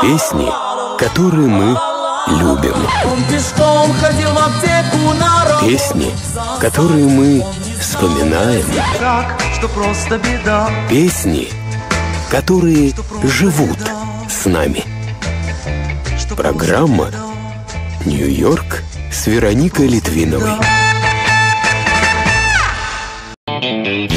Песни, которые мы любим. Песни, которые мы вспоминаем. Песни, которые живут с нами. Программа «Нью-Йорк» с Вероникой Литвиновой.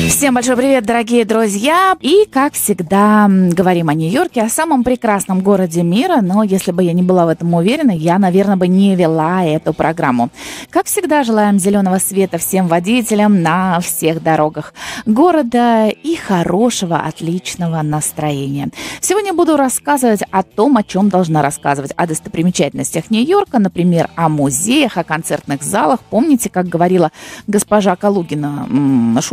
Всем большой привет, дорогие друзья! И, как всегда, говорим о Нью-Йорке, о самом прекрасном городе мира, но если бы я не была в этом уверена, я, наверное, бы не вела эту программу. Как всегда, желаем зеленого света всем водителям на всех дорогах города и хорошего, отличного настроения. Сегодня буду рассказывать о том, о чем должна рассказывать, о достопримечательностях Нью-Йорка, например, о музеях, о концертных залах. Помните, как говорила госпожа Калугина,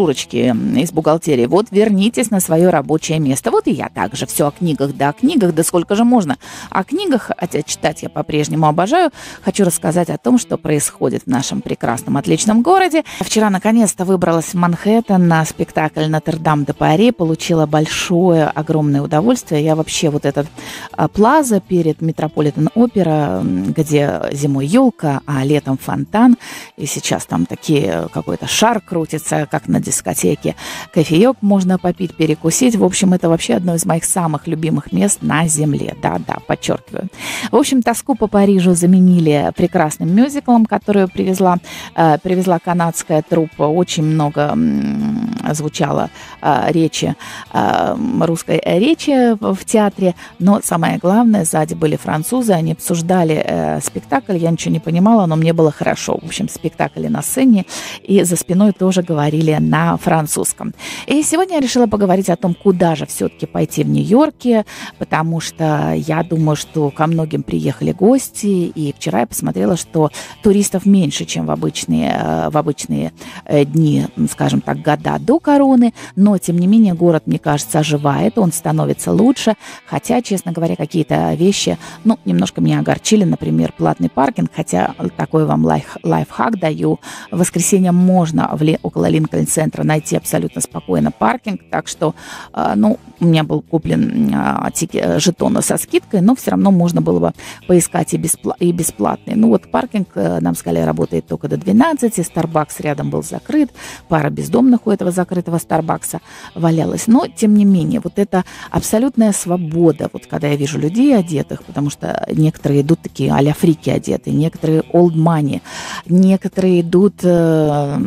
Шурочки, из бухгалтерии. Вот вернитесь на свое рабочее место. Вот и я также. Все о книгах, да, о книгах, да сколько же можно. О книгах, хотя читать я по-прежнему обожаю, хочу рассказать о том, что происходит в нашем прекрасном, отличном городе. Вчера, наконец-то, выбралась в Манхэттен на спектакль «Нотр-Дам де Пари», получила большое, огромное удовольствие. Я вообще вот этот а, плаза перед Метрополитен Опера, где зимой елка, а летом фонтан, и сейчас там такие, какой-то шар крутится, как на дискотеке кофеек можно попить, перекусить. В общем, это вообще одно из моих самых любимых мест на Земле. Да-да, подчеркиваю. В общем, тоску по Парижу заменили прекрасным мюзиклом, который привезла, э, привезла канадская труппа. Очень много звучало э, речи, э, русской речи в театре. Но самое главное, сзади были французы, они обсуждали э, спектакль. Я ничего не понимала, но мне было хорошо. В общем, спектакль на сцене, и за спиной тоже говорили на французском французском. И сегодня я решила поговорить о том, куда же все-таки пойти в Нью-Йорке, потому что я думаю, что ко многим приехали гости, и вчера я посмотрела, что туристов меньше, чем в обычные, э, в обычные э, дни, скажем так, года до короны, но, тем не менее, город, мне кажется, оживает, он становится лучше, хотя, честно говоря, какие-то вещи, ну, немножко меня огорчили, например, платный паркинг, хотя такой вам лайф, лайфхак даю, в воскресенье можно в, около Линкольн-центра найти абсолютно спокойно паркинг, так что, а, ну, у меня был куплен а, тикет, жетон со скидкой, но все равно можно было бы поискать и, беспла- и бесплатный. Ну, вот паркинг, э, нам сказали, работает только до 12, Starbucks рядом был закрыт, пара бездомных у этого закрытого Старбакса валялась. Но, тем не менее, вот эта абсолютная свобода, вот когда я вижу людей одетых, потому что некоторые идут такие а-ля фрики одеты, некоторые old money, некоторые идут э,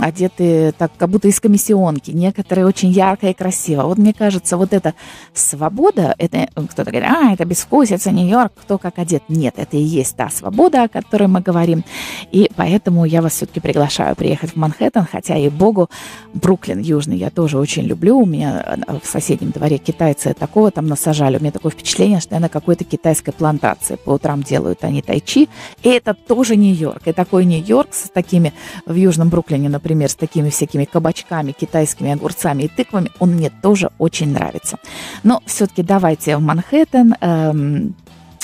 одеты так, как будто из комиссионки, некоторые очень ярко и красиво. Вот мне кажется, вот эта свобода, это кто-то говорит, а, это безвкусица, Нью-Йорк, кто как одет. Нет, это и есть та свобода, о которой мы говорим. И поэтому я вас все-таки приглашаю приехать в Манхэттен, хотя и богу, Бруклин южный я тоже очень люблю. У меня в соседнем дворе китайцы такого там насажали. У меня такое впечатление, что я на какой-то китайской плантации. По утрам делают они тайчи. И это тоже Нью-Йорк. И такой Нью-Йорк с такими, в Южном Бруклине, например, с такими всякими кабачками, грибами, китайскими огурцами и тыквами, он мне тоже очень нравится. Но все-таки давайте в Манхэттен. Эм,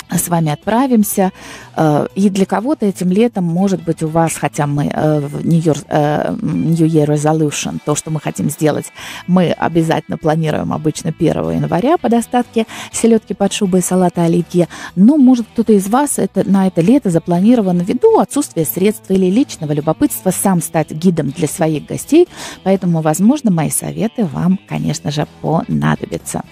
с вами отправимся. Э, и для кого-то этим летом, может быть, у вас, хотя мы э, New Year, э, New Year Resolution, то, что мы хотим сделать, мы обязательно планируем обычно 1 января по достатке селедки под шубой салата оливье. Но, может, кто-то из вас это, на это лето запланирован ввиду отсутствия средств или личного любопытства сам стать гидом для своих гостей. Поэтому, возможно, мои советы вам, конечно же, понадобятся.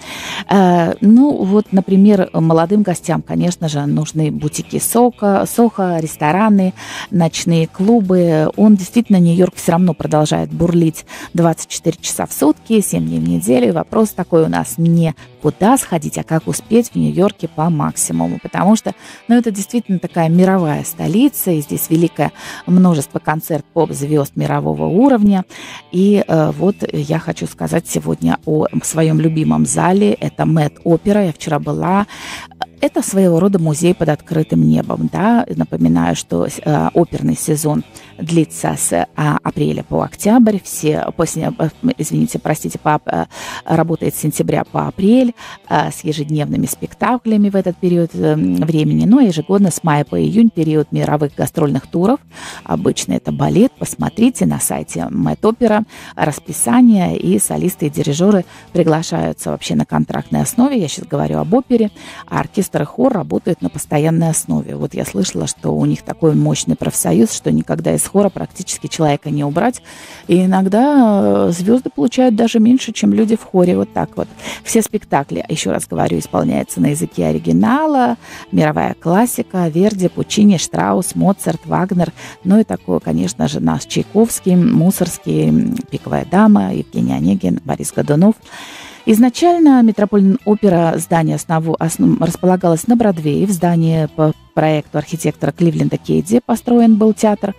Ну, вот, например, молодым гостям, конечно, конечно же, нужны бутики сока, соха, рестораны, ночные клубы. Он действительно, Нью-Йорк все равно продолжает бурлить 24 часа в сутки, 7 дней в неделю. вопрос такой у нас не куда сходить, а как успеть в Нью-Йорке по максимуму. Потому что, ну, это действительно такая мировая столица, и здесь великое множество концерт-поп-звезд мирового уровня. И э, вот я хочу сказать сегодня о своем любимом зале. Это Мэтт Опера. Я вчера была. Это своего рода музей под открытым небом. Да? Напоминаю, что э, оперный сезон длится с а, апреля по октябрь, все, после, э, извините, простите, по, э, работает с сентября по апрель, с ежедневными спектаклями в этот период времени, но ежегодно с мая по июнь период мировых гастрольных туров. Обычно это балет. Посмотрите на сайте Мэт Опера расписание, и солисты и дирижеры приглашаются вообще на контрактной основе. Я сейчас говорю об опере, а оркестр и хор работают на постоянной основе. Вот я слышала, что у них такой мощный профсоюз, что никогда из хора практически человека не убрать. И иногда э, звезды получают даже меньше, чем люди в хоре. Вот так вот. Все спектакли, еще раз говорю, исполняются на языке оригинала, мировая классика, Верди, Пучини, Штраус, Моцарт, Вагнер. Ну и такое, конечно же, наш Чайковский, Мусорский, Пиковая дама, Евгений Онегин, Борис Годунов. Изначально Метрополитен опера здание основу, основ, располагалось на Бродвее, в здании по проекту архитектора Кливленда Кейди построен был театр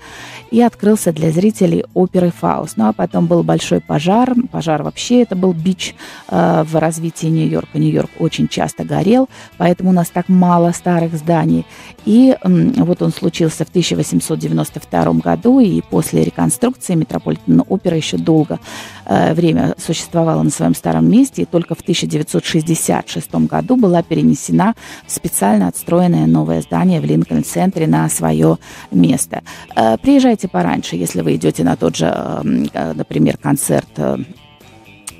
и открылся для зрителей оперы «Фауст». Ну а потом был большой пожар. Пожар вообще это был бич э, в развитии Нью-Йорка. Нью-Йорк очень часто горел, поэтому у нас так мало старых зданий. И э, вот он случился в 1892 году, и после реконструкции Метрополитен опера еще долго э, время существовала на своем старом месте, и только в 1966 году была перенесена в специально отстроенное новое здание здание в Линкольн-центре на свое место. Э, приезжайте пораньше, если вы идете на тот же, эм, э, например, концерт э,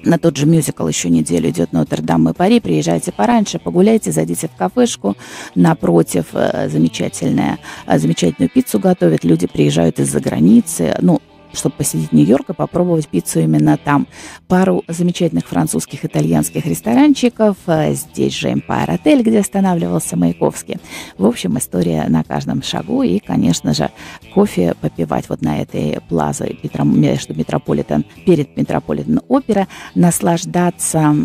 на тот же мюзикл еще неделю идет Нотр-Дам и Пари. Приезжайте пораньше, погуляйте, зайдите в кафешку. Напротив замечательная, замечательную пиццу готовят. Люди приезжают из-за границы. Ну, чтобы посетить Нью-Йорк и попробовать пиццу именно там. Пару замечательных французских, итальянских ресторанчиков. Э, здесь же Empire Hotel, где останавливался Маяковский. В общем, история на каждом шагу. И, конечно же, кофе попивать вот на этой плазе между Метрополитен, перед Метрополитен опера, наслаждаться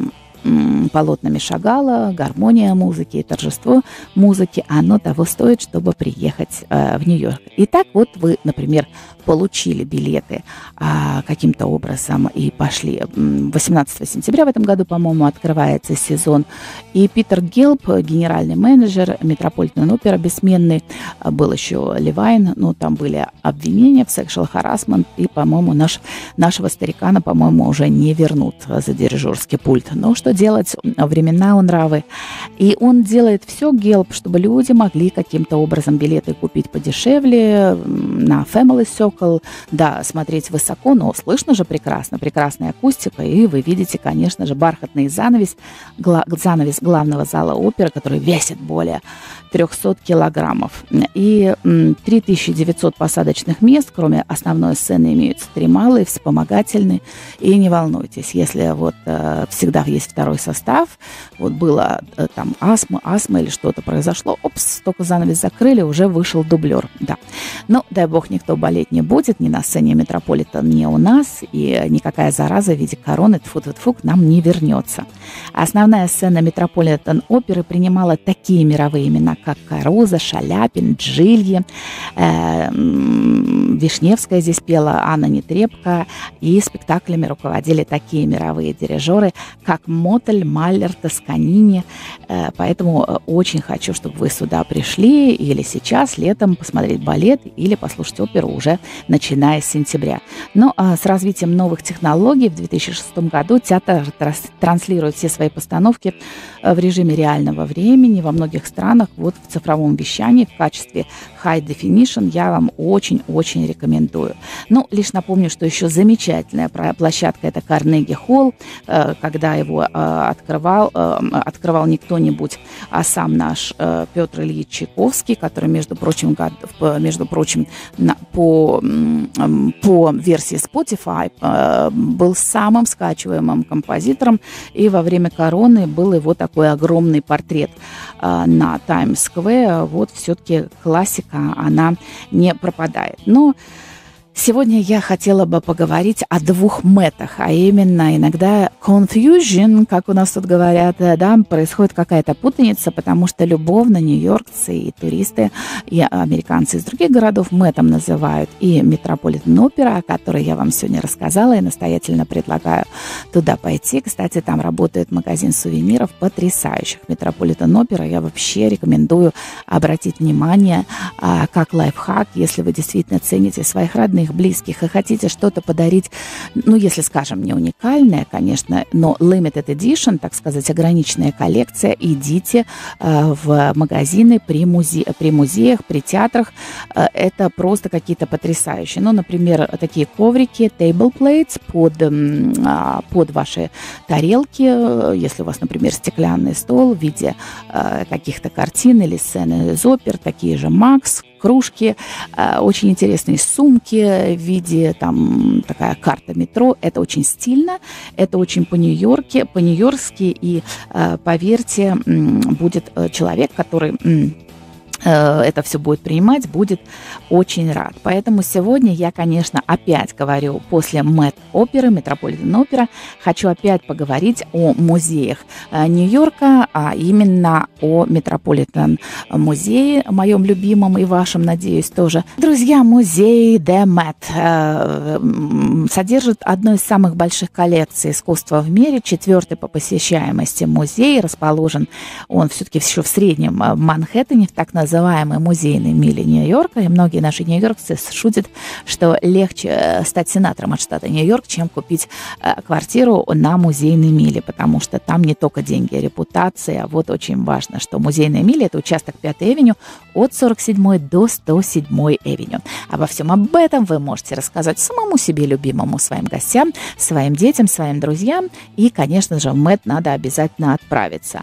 полотнами Шагала, гармония музыки и торжество музыки, оно того стоит, чтобы приехать э, в Нью-Йорк. Итак, вот вы, например, получили билеты а, каким-то образом и пошли. 18 сентября в этом году, по-моему, открывается сезон. И Питер Гелп, генеральный менеджер Метрополитен опера, бессменный, был еще Левайн, ну, там были обвинения в sexual harassment, и, по-моему, наш, нашего старикана, по-моему, уже не вернут за дирижерский пульт. Но что делать? Времена у нравы. И он делает все, Гелп, чтобы люди могли каким-то образом билеты купить подешевле на Family Circle, да, смотреть высоко, но слышно же прекрасно, прекрасная акустика, и вы видите, конечно же, бархатный занавес, гла- занавес главного зала оперы, который весит более 300 килограммов. И 3900 посадочных мест, кроме основной сцены, имеются три малые, вспомогательные. И не волнуйтесь, если вот э, всегда есть второй состав, вот было э, там астма, астма или что-то произошло, опс, только занавес закрыли, уже вышел дублер, да. Но, дай бог, никто болеть не будет, ни на сцене Метрополитен, ни у нас, и никакая зараза в виде короны, тфу -тфу -тфу, нам не вернется. Основная сцена Метрополитен оперы принимала такие мировые имена, как Каруза, Шаляпин, Джильи, э, Вишневская здесь пела, Анна Нетребко, и спектаклями руководили такие мировые дирижеры, как Мотель, Маллер, Тосканини, э, поэтому э, очень хочу, чтобы вы сюда пришли или сейчас, летом, посмотреть балет или послушать оперу уже начиная с сентября. Ну а с развитием новых технологий в 2006 году театр транслирует все свои постановки э, в режиме реального времени во многих странах. Вот в цифровом вещании в качестве High Definition я вам очень-очень рекомендую. Ну, лишь напомню, что еще замечательная площадка это Карнеги Холл, когда его открывал, э, открывал не кто-нибудь, а сам наш Петр Ильич Чайковский, который, между прочим, между прочим по, по версии Spotify был самым скачиваемым композитором, и во время короны был его такой огромный портрет на Times Square. Вот все-таки классика, она не пропадает. Но Сегодня я хотела бы поговорить о двух метах, а именно иногда confusion, как у нас тут говорят, да, происходит какая-то путаница, потому что любовно нью-йоркцы и туристы, и американцы из других городов мэтом называют и Метрополитен Опера, о которой я вам сегодня рассказала, и настоятельно предлагаю туда пойти. Кстати, там работает магазин сувениров потрясающих. Метрополитен Опера я вообще рекомендую обратить внимание а, как лайфхак, если вы действительно цените своих родных, родных, близких и хотите что-то подарить, ну, если, скажем, не уникальное, конечно, но limited edition, так сказать, ограниченная коллекция, идите э, в магазины при, музе при музеях, при театрах. Э, это просто какие-то потрясающие. Ну, например, такие коврики, table plates под, э, под ваши тарелки, если у вас, например, стеклянный стол в виде э, каких-то картин или сцены из опер, такие же Макс, кружки, э, очень интересные сумки в виде там такая карта метро. Это очень стильно, это очень по-нью-йорке, по-нью-йоркски и э, поверьте, будет э, человек, который это все будет принимать, будет очень рад. Поэтому сегодня я, конечно, опять говорю после Мэт оперы, Метрополитен опера, хочу опять поговорить о музеях э, Нью-Йорка, а именно о Метрополитен музее, моем любимом и вашем, надеюсь, тоже. Друзья, музей The Met э, содержит одну из самых больших коллекций искусства в мире, четвертый по посещаемости музей, расположен он все-таки еще в среднем Манхэттене, в так называемом называемой музейной мили Нью-Йорка, и многие наши нью-йоркцы шутят, что легче э, стать сенатором от штата Нью-Йорк, чем купить э, квартиру на музейной миле, потому что там не только деньги, а репутация. Вот очень важно, что музейная миля – это участок 5 Avenue от 47 до 107 Avenue. Обо всем об этом вы можете рассказать самому себе любимому, своим гостям, своим детям, своим друзьям. И, конечно же, в МЭД надо обязательно отправиться.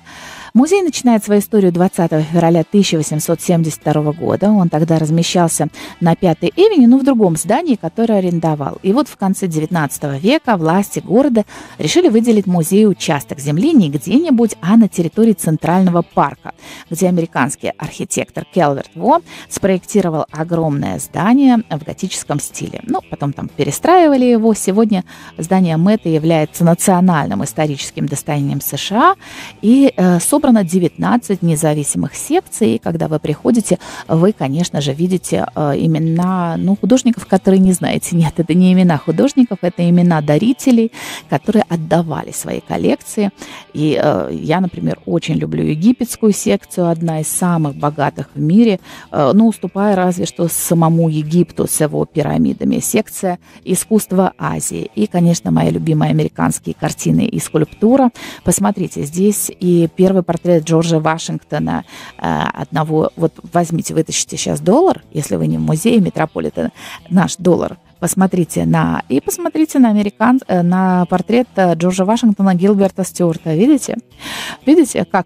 Музей начинает свою историю 20 февраля 1872 года. Он тогда размещался на Пятой Эвеню, но в другом здании, которое арендовал. И вот в конце 19 века власти города решили выделить музею участок земли не где-нибудь, а на территории Центрального парка, где американский архитектор Келверт Во спроектировал огромное здание в готическом стиле. Ну, потом там перестраивали его. Сегодня здание Мэтта является национальным историческим достоянием США и э, собрано собрано 19 независимых секций. И когда вы приходите, вы, конечно же, видите э, имена ну, художников, которые не знаете. Нет, это не имена художников, это имена дарителей, которые отдавали свои коллекции. И э, я, например, очень люблю египетскую секцию, одна из самых богатых в мире, э, ну, уступая разве что самому Египту с его пирамидами. Секция искусства Азии. И, конечно, мои любимые американские картины и скульптура. Посмотрите, здесь и первый портрет портрет Джорджа Вашингтона э, одного, вот возьмите, вытащите сейчас доллар, если вы не в музее Метрополитена, наш доллар, посмотрите на и посмотрите на американ э, на портрет э, Джорджа Вашингтона Гилберта Стюарта. Видите? Видите, как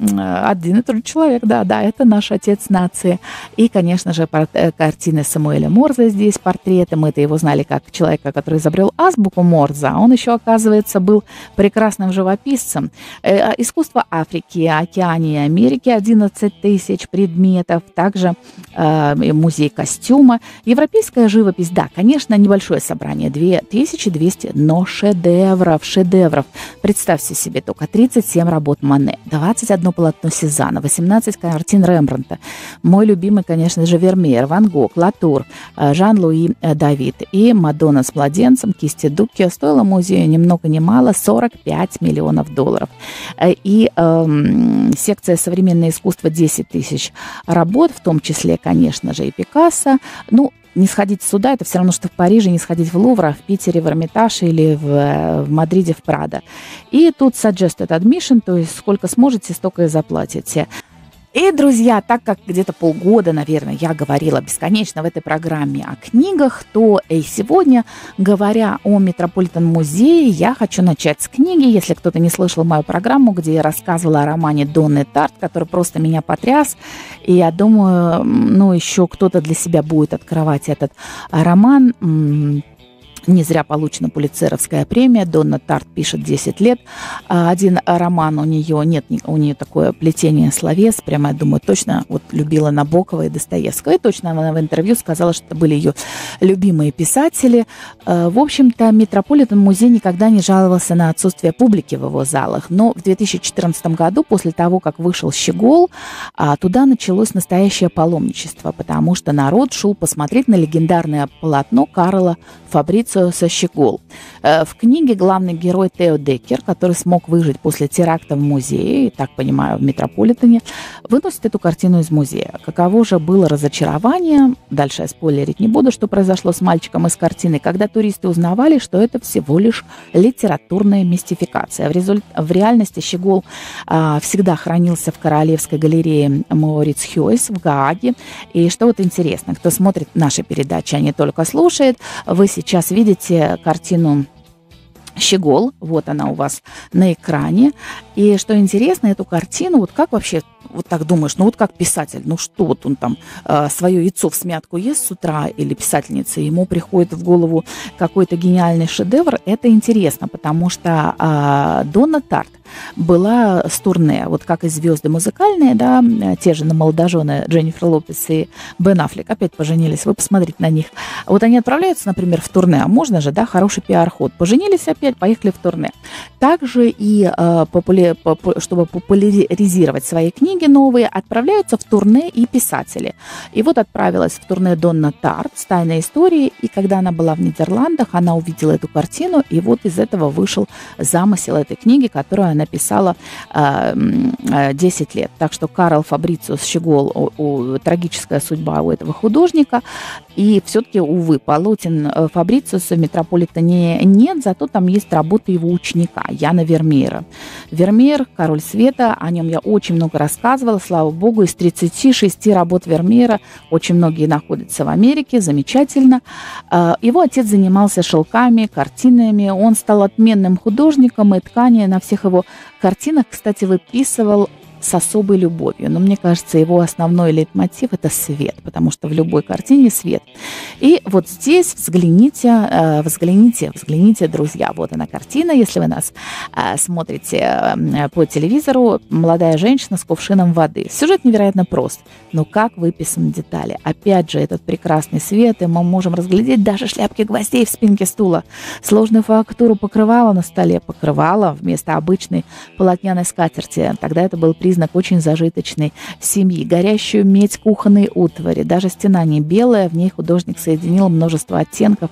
один и тот же человек, да, да, это наш отец нации. И, конечно же, э, картины Самуэля Морза здесь, портреты. Мы-то его знали как человека, который изобрел азбуку Морза. Он еще, оказывается, был прекрасным живописцем. Э, а, искусство Африки, Океании и Америки 11 тысяч предметов. Также э, музей костюма. Европейская живопись, да, конечно, небольшое собрание, 2200, но шедевров, шедевров. Представьте себе только 37 работ Мане, 21 одно полотно Сезана, 18 картин Рембранта. Мой любимый, конечно же, Вермеер, Ван Гог, Латур, э, Жан-Луи э, Давид и Мадонна с младенцем, кисти Дуккио. Стоило музею ни много ни мало 45 миллионов долларов. Э, и эм, секция «Современное искусство» 10 тысяч работ, в том числе, конечно же, и Пикассо. Ну, не сходить сюда, это все равно, что в Париже не сходить в Лувр, а в Питере в Эрмитаж или в, в Мадриде в Прадо. И тут suggested admission, то есть сколько сможете, столько и заплатите. И, друзья, так как где-то полгода, наверное, я говорила бесконечно в этой программе о книгах, то и сегодня, говоря о Метрополитен-музее, я хочу начать с книги. Если кто-то не слышал мою программу, где я рассказывала о романе Донны Тарт, который просто меня потряс, и я думаю, ну, еще кто-то для себя будет открывать этот роман, Не зря получена Пулицеровская премия. Донна Тарт пишет 10 лет. А, один роман у нее, нет у нее такое плетение словес. Прямо, я думаю, точно вот любила Набокова и Достоевского. И точно она в интервью сказала, что это были ее любимые писатели. А, в общем-то, Метрополитен музей никогда не жаловался на отсутствие публики в его залах. Но в 2014 году, после того, как вышел «Щегол», а, туда началось настоящее паломничество, потому что народ шел посмотреть на легендарное полотно Карла Фабрицио Сощегол. Э, в книге главный герой Тео Деккер, который смог выжить после теракта в музее, так понимаю, в Метрополитене, выносит эту картину из музея. Каково же было разочарование, дальше я спойлерить не буду, что произошло с мальчиком из картины, когда туристы узнавали, что это всего лишь литературная мистификация. В, результ... в реальности Щегол а, всегда хранился в Королевской галерее Мориц Хьюис в Гааге. И что вот интересно, кто смотрит наши передачи, а не только слушает, вы сейчас сейчас видите картину Щегол, вот она у вас на экране. И что интересно, эту картину, вот как вообще, вот так думаешь, ну вот как писатель, ну что вот он там э, свое яйцо в смятку ест с утра или писательница, ему приходит в голову какой-то гениальный шедевр, это интересно, потому что э, Донна Тарт была с турне, вот как и звезды музыкальные, да, те же на молодожены Дженнифер Лопес и Бен Аффлек опять поженились, вы посмотрите на них. Вот они отправляются, например, в турне, а можно же, да, хороший пиар-ход. Поженились опять, поехали в турне. Также и, э, популя... чтобы популяризировать свои книги новые, отправляются в турне и писатели. И вот отправилась в турне Донна Тарт с «Тайной историей», и когда она была в Нидерландах, она увидела эту картину, и вот из этого вышел замысел этой книги, которую она написала 10 э, лет. Так что Карл Фабрициус Щегол, трагическая судьба у этого художника. И все-таки, увы, полотен э, Фабрициуса в Метрополитене нет, зато там есть работа его ученика Яна Вермеера. Вермеер, король света, о нем я очень много рассказывала, слава богу, из 36 работ Вермеера очень многие находятся в Америке, замечательно. Э, его отец занимался шелками, картинами, он стал отменным художником, и ткани на всех его картинах, кстати, выписывал с особой любовью. Но мне кажется, его основной лейтмотив – это свет, потому что в любой картине свет. И вот здесь взгляните, э, взгляните, взгляните, друзья. Вот она картина, если вы нас э, смотрите э, по телевизору. Молодая женщина с кувшином воды. Сюжет невероятно прост, но как выписаны детали. Опять же, этот прекрасный свет, и мы можем разглядеть даже шляпки гвоздей в спинке стула. Сложную фактуру покрывала на столе, покрывала вместо обычной полотняной скатерти. Тогда это был приз признак очень зажиточной семьи. Горящую медь кухонной утвари. Даже стена не белая, в ней художник соединил множество оттенков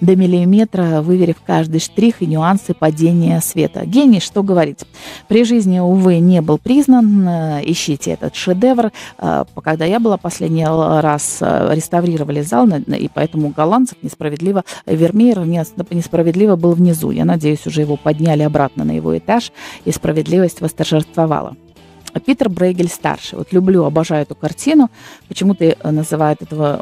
до миллиметра, выверив каждый штрих и нюансы падения света. Гений, что говорить. При жизни, увы, не был признан. Э, ищите этот шедевр. Э, когда я была последний раз, э, реставрировали зал, и поэтому голландцев несправедливо, Вермеер несправедливо был внизу. Я надеюсь, уже его подняли обратно на его этаж, и справедливость восторжествовала. Питер Брейгель старший. Вот люблю, обожаю эту картину. Почему-то э, называют этого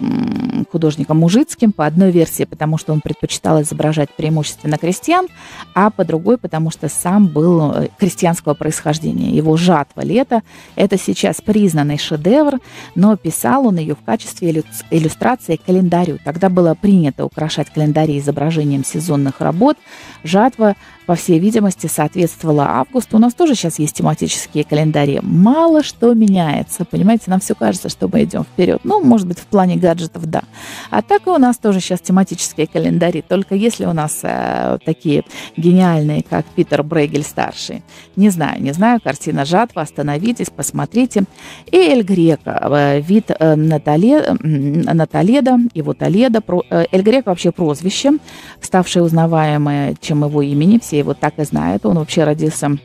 художника мужицким по одной версии, потому что он предпочитал изображать преимущественно крестьян, а по другой, потому что сам был э, крестьянского происхождения. Его «Жатва лета» — это сейчас признанный шедевр, но писал он ее в качестве иллюстрации к календарю. Тогда было принято украшать календари изображением сезонных работ. «Жатва» по всей видимости, соответствовала августу. У нас тоже сейчас есть тематические календари. Мало что меняется, понимаете, нам все кажется, что мы идем вперед. Ну, может быть, в плане гаджетов, да. А так и у нас тоже сейчас тематические календари, только если у нас э, такие гениальные, как Питер Брейгель старший. Не знаю, не знаю, картина жатва, остановитесь, посмотрите. И Эль Грека, э, вид э, Натале, Наталеда, его Толеда. Э, Эль Грек вообще прозвище, ставшее узнаваемое, чем его имени, все его так и знают. Он вообще родился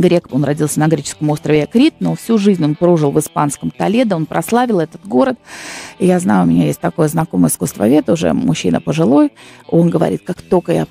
грек, он родился на греческом острове Крит, но всю жизнь он прожил в испанском Толедо, он прославил этот город. И я знаю, у меня есть такой знакомый искусствовед, уже мужчина пожилой, он говорит, как только я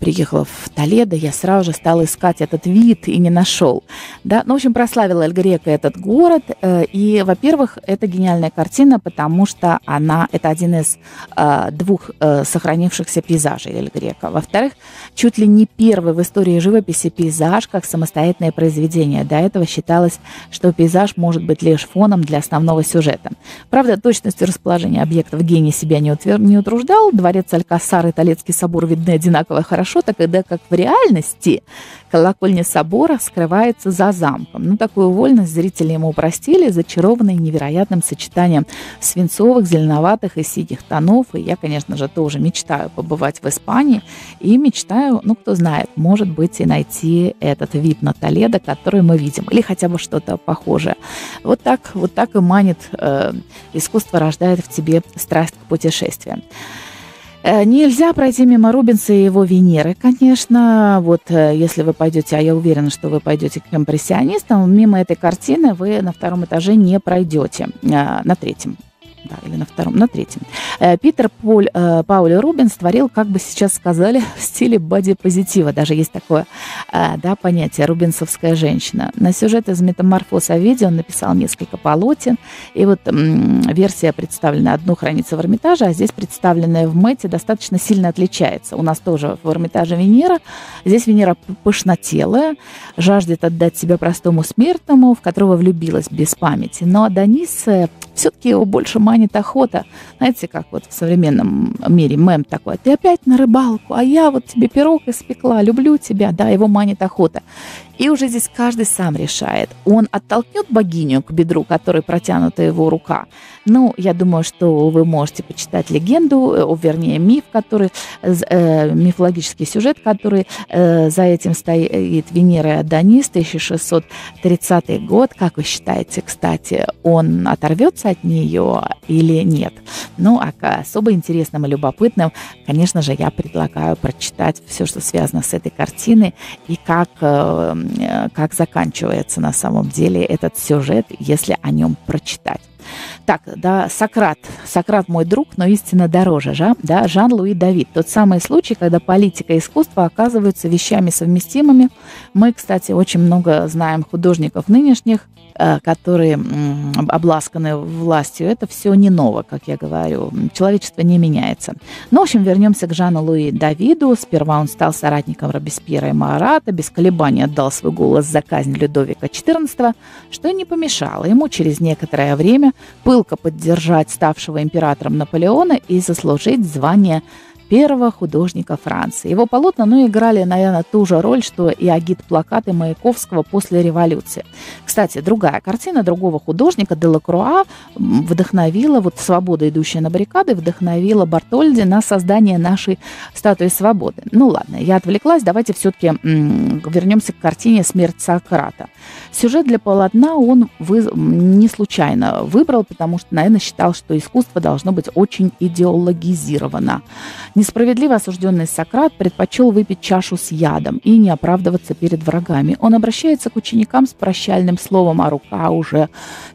приехала в Толедо, я сразу же стала искать этот вид и не нашел. Да? Ну, в общем, прославила Эль Грека этот город. Э, и, во-первых, это гениальная картина, потому что она, это один из э, двух э, сохранившихся пейзажей Эль Грека. Во-вторых, чуть ли не первый в истории живописи пейзаж как самостоятельное произведение. До этого считалось, что пейзаж может быть лишь фоном для основного сюжета. Правда, точностью расположения объектов гений себя не, утвер... не утруждал. Дворец Алькасар и Толецкий собор видны одинаково хорошо, тогда как в реальности колокольня собора скрывается за замком. Ну, такую вольность зрители ему упростили, зачарованные невероятным сочетанием свинцовых, зеленоватых и синих тонов. И я, конечно же, тоже мечтаю побывать в Испании. И мечтаю, ну, кто знает, может быть, и найти этот вид на Толедо, который мы видим. Или хотя бы что-то похожее. Вот так, вот так и манит э, искусство, рождает в тебе страсть к путешествиям. Э, нельзя пройти мимо Рубинса и его Венеры, конечно. Вот э, если вы пойдете, а я уверена, что вы пойдете к импрессионистам, мимо этой картины вы на втором этаже не пройдете, э, на третьем да, или на втором, на третьем. Э, Питер Поль, э, Паули Рубин створил, как бы сейчас сказали, в стиле боди-позитива. Даже есть такое э, да, понятие «рубинсовская женщина». На сюжет из «Метаморфоз Овидия» он написал несколько полотен. И вот м, версия представлена, одну хранится в Эрмитаже, а здесь представленная в Мэте достаточно сильно отличается. У нас тоже в Эрмитаже Венера. Здесь Венера пышнотелая, жаждет отдать себя простому смертному, в которого влюбилась без памяти. Но Адонис все-таки его больше манит охота. Знаете, как вот в современном мире мем такой, ты опять на рыбалку, а я вот тебе пирог испекла, люблю тебя, да, его манит охота. И уже здесь каждый сам решает. Он оттолкнет богиню к бедру, которой протянута его рука. Ну, я думаю, что вы можете почитать легенду, э, вернее, миф, который, э, мифологический сюжет, который э, за этим стоит Венера и Адонис, 1630 год. Как вы считаете, кстати, он оторвется от нее или нет? Ну, а особо интересным и любопытным, конечно же, я предлагаю прочитать все, что связано с этой картиной и как э, Э, как заканчивается на самом деле этот сюжет, если о нем прочитать. Так, да, Сократ. Сократ мой друг, но истинно дороже, жа, да, Жан-Луи Давид. Тот самый случай, когда политика и искусство оказываются вещами совместимыми. Мы, кстати, очень много знаем художников нынешних, Э, которые обласканы властью, это все не ново, как я говорю. Человечество не меняется. Ну, в общем, вернемся к Жану Луи Давиду. Сперва он стал соратником Робеспьера и Марата, без колебаний отдал свой голос за казнь Людовика XIV, что не помешало ему через некоторое время пылко поддержать ставшего императором Наполеона и заслужить звание первого художника Франции. Его полотна, ну, играли, наверное, ту же роль, что и агит-плакаты Маяковского после революции. Кстати, другая картина другого художника, Делакруа, вдохновила, вот «Свобода, идущая на баррикады», вдохновила Бартольди на создание нашей статуи свободы. Ну, ладно, я отвлеклась, давайте все-таки вернемся к картине «Смерть Сократа». Сюжет для полотна он вы, не случайно выбрал, потому что, наверное, считал, что искусство должно быть очень идеологизировано. Несправедливо осужденный Сократ предпочел выпить чашу с ядом и не оправдываться перед врагами. Он обращается к ученикам с прощальным словом, а рука уже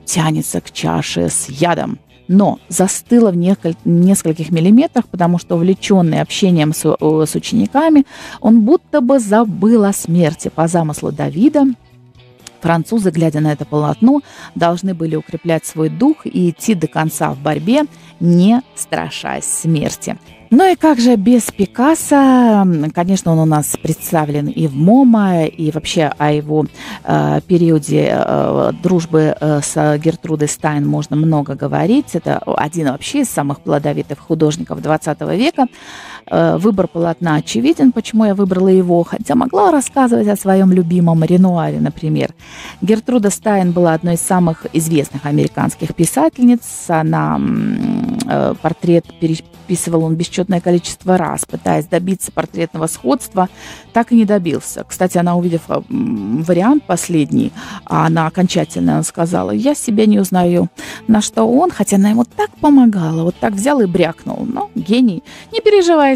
тянется к чаше с ядом но застыла в нескольких миллиметрах, потому что, увлеченный общением с, с учениками, он будто бы забыл о смерти по замыслу Давида. Французы, глядя на это полотно, должны были укреплять свой дух и идти до конца в борьбе, не страшась смерти. Ну и как же без Пикассо? Конечно, он у нас представлен и в МОМА, и вообще о его э, периоде э, дружбы э, с Гертрудой Стайн можно много говорить. Это один вообще из самых плодовитых художников 20 века. Э, выбор полотна очевиден, почему я выбрала его, хотя могла рассказывать о своем любимом Ренуаре, например. Гертруда Стайн была одной из самых известных американских писательниц. Она э, портрет переписывал он бесчетное количество раз, пытаясь добиться портретного сходства, так и не добился. Кстати, она, увидев э, вариант последний, она окончательно сказала, я себя не узнаю. На что он, хотя она ему так помогала, вот так взял и брякнул. Ну, гений. Не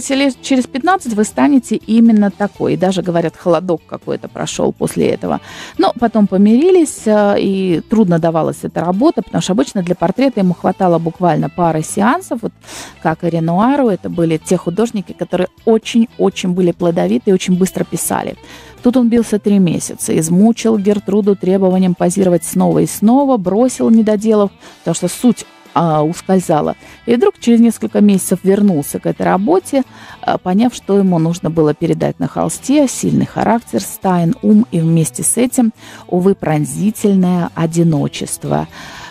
переживайте, лет через 15 вы станете именно такой. И даже, говорят, холодок какой-то прошел после этого. Но потом помирились, э, и трудно давалась эта работа, потому что обычно для портрета ему хватало буквально пары сеансов, вот как и Ренуару, это были те художники, которые очень-очень были плодовиты и очень быстро писали. Тут он бился три месяца, измучил Гертруду требованием позировать снова и снова, бросил недоделов, потому что суть а, ускользала. И вдруг через несколько месяцев вернулся к этой работе, а, поняв, что ему нужно было передать на холсте сильный характер, стайн ум и вместе с этим, увы, пронзительное одиночество.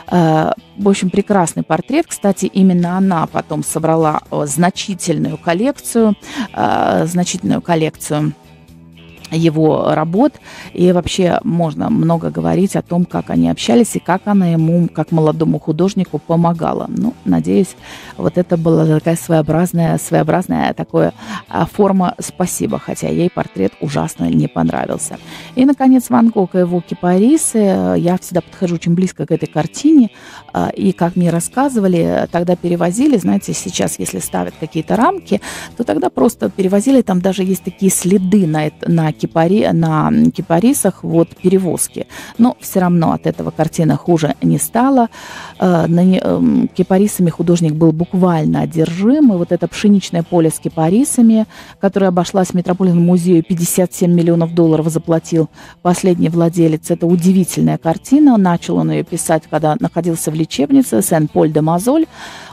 А, в общем, прекрасный портрет. Кстати, именно она потом собрала значительную коллекцию, а, значительную коллекцию его работ. И вообще можно много говорить о том, как они общались и как она ему, как молодому художнику, помогала. Ну, надеюсь, вот это была такая своеобразная, своеобразная такая форма спасибо, хотя ей портрет ужасно не понравился. И, наконец, Ван Гог и его кипарисы. Я всегда подхожу очень близко к этой картине. А, и, как мне рассказывали, тогда перевозили, знаете, сейчас, если ставят какие-то рамки, то тогда просто перевозили, там даже есть такие следы на, это, на кипари, на кипарисах вот перевозки. Но все равно от этого картина хуже не стала. Э, на, эм, кипарисами художник был буквально одержим. И вот это пшеничное поле с кипарисами, которое обошлась Метрополитенному музею 57 миллионов долларов заплатил последний владелец. Это удивительная картина. Начал он ее писать, когда находился в лечебнице Сен-Поль-де-Мазоль.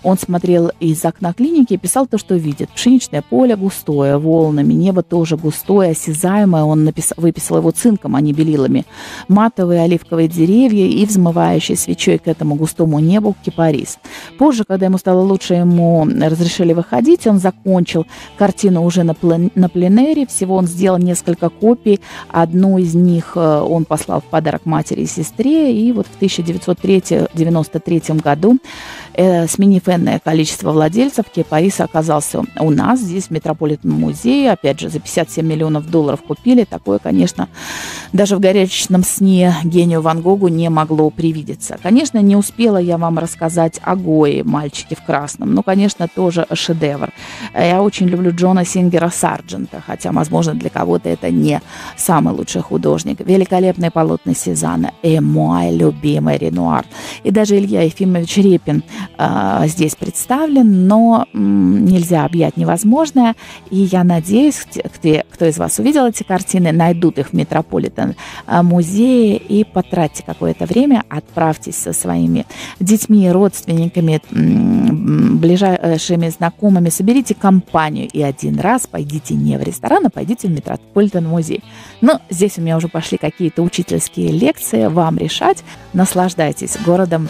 Он смотрел из окна клиники и писал то, что видит. Пшеничное поле густое, волнами, небо тоже густое, осязаемое. Он написал, выписал его цинком, а не белилами. Матовые оливковые деревья и взмывающие свечой к этому густому небу кипарис. Позже, когда ему стало лучше, ему разрешили выходить, он закончил картину уже на, плен, на пленэре. Всего он сделал несколько копий. Одну из них э, он послал в подарок матери и сестре. И вот в 1993 году, сменив энное количество владельцев. Кипарис оказался у нас здесь, в Метрополитенном музее. Опять же, за 57 миллионов долларов купили. Такое, конечно, даже в горячечном сне гению Ван Гогу не могло привидеться. Конечно, не успела я вам рассказать о Гое, мальчике в красном. Ну, конечно, тоже шедевр. Я очень люблю Джона Сингера Сарджента, хотя, возможно, для кого-то это не самый лучший художник. Великолепные полотна Сезанна мой любимый Ренуар. И даже Илья Ефимович Репин э, здесь здесь представлен, но нельзя объять невозможное. И я надеюсь, те, кто из вас увидел эти картины, найдут их в Метрополитен а, музее и потратьте какое-то время, отправьтесь со своими детьми, родственниками, ближайшими знакомыми, соберите компанию и один раз пойдите не в ресторан, а пойдите в Метрополитен музей. Но здесь у меня уже пошли какие-то учительские лекции, вам решать. Наслаждайтесь городом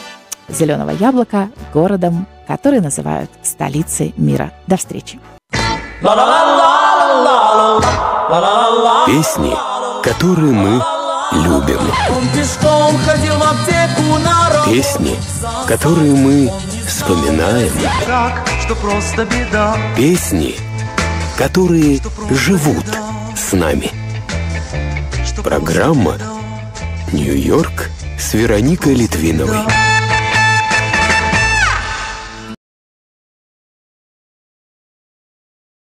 зеленого яблока, городом который называют столицей мира. До встречи! Песни, которые мы любим. Песни, которые мы вспоминаем. Песни, которые живут с нами. Программа «Нью-Йорк» с Вероникой Литвиновой.